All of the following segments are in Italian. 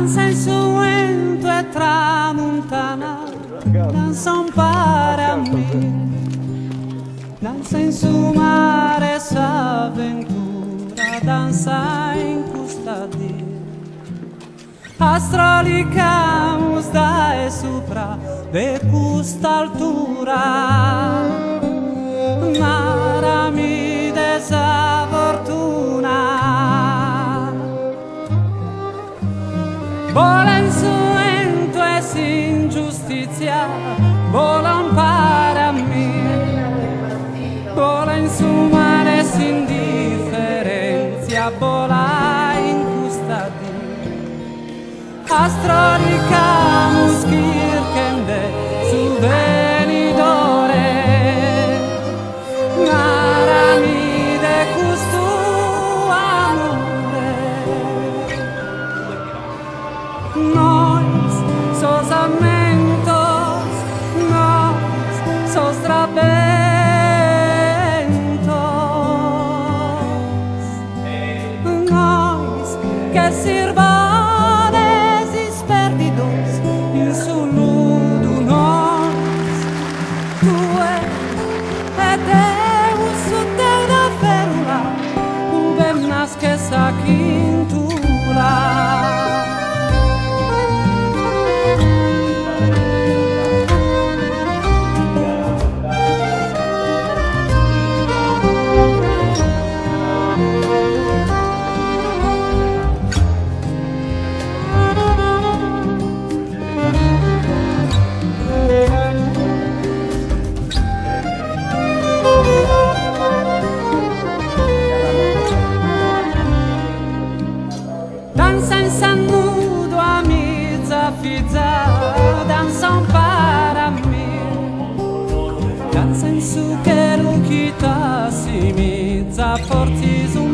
danza in su vento e tramontana, danza un pare a me, danza in su mare s'avventura, danza in custodia. Astrolicamus da e supra de custa altura, marami desa giustizia, vola un me, vola in su mare sin differenzia, vola in custodia. Astronicamus kirkende abentos. Nós que sirvares perdidos em nós. Tu és e Deus, o teu da férula, o que. Danza un para me. Danza in su che luchita si mizza, fortis un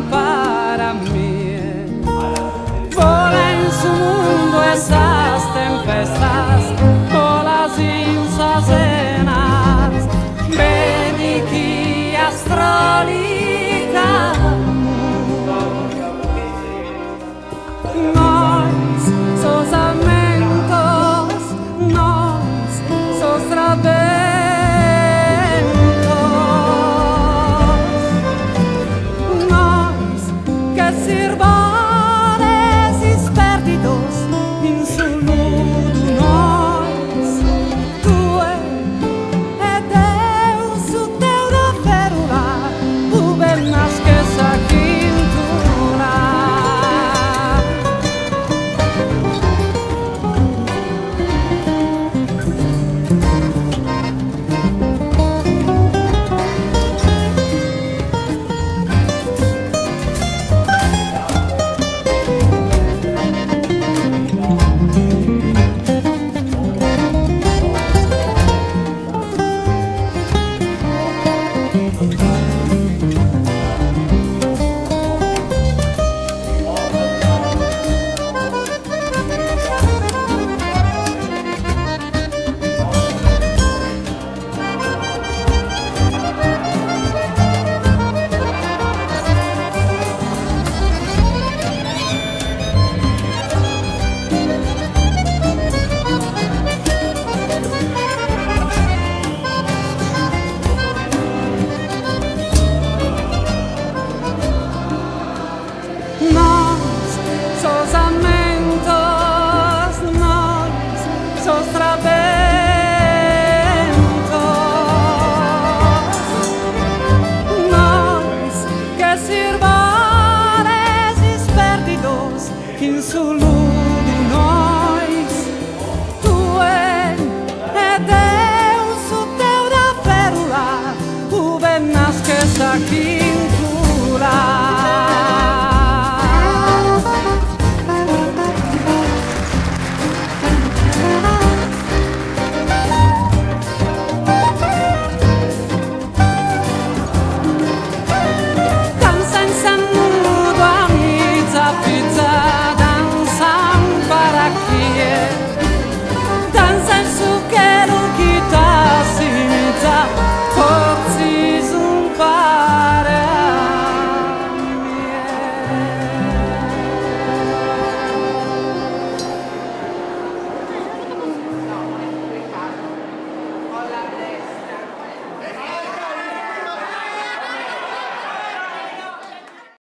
aqui.